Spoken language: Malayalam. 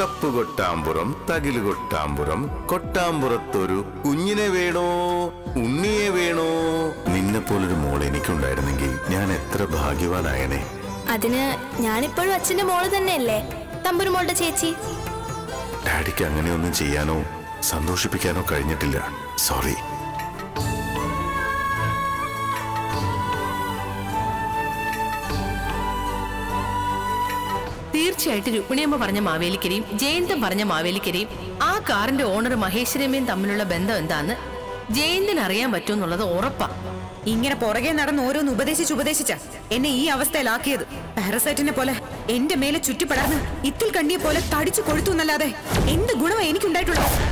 തപ്പുകൊട്ടാമ്പുറം തകിലുകൊട്ടാമ്പുറം കൊട്ടാമ്പുറത്തൊരു കുഞ്ഞിനെ വേണോ ഉണ്ണിയെ വേണോ? നിന്നെ പോലൊരു മോൾ എനിക്കുണ്ടായിരുന്നെങ്കിൽ ഞാൻ എത്ര ഭാഗ്യവാനായനെ. അതിന് ഞാനിപ്പോഴും അച്ഛന്റെ മോൾ തന്നെയല്ലേ? തമ്പുരു മോളുടെ ചേച്ചി. ഡാഡിക്ക് അങ്ങനെയൊന്നും ചെയ്യാനോ സന്തോഷിപ്പിക്കാനോ കഴിഞ്ഞിട്ടില്ല. സോറി. തീർച്ചയായിട്ടും രുക്മിണിയമ്മ പറഞ്ഞ മാവേലിക്കരയും ജയന്തൻ പറഞ്ഞ മാവേലിക്കരയും ആ കാറിന്റെ ഓണർ മഹേശ്വരമ്മയും തമ്മിലുള്ള ബന്ധം എന്താന്ന് ജയന്തൻ അറിയാൻ പറ്റുമെന്നുള്ളത് ഉറപ്പാ. ഇങ്ങനെ പുറകെ നടന്ന് ഓരോന്ന് ഉപദേശിച്ച് ഉപദേശിച്ച എന്നെ ഈ അവസ്ഥയിലാക്കിയത്. പാരസൈറ്റിനെ പോലെ എന്റെ മേലെ ചുറ്റിപ്പടർന്ന് ഇത്തിൽ കണ്ണിയെ പോലെ തടിച്ചു കൊഴുത്തു എന്നല്ലാതെ എന്ത് ഗുണമാണ് എനിക്കുണ്ടായിട്ടുള്ളത്?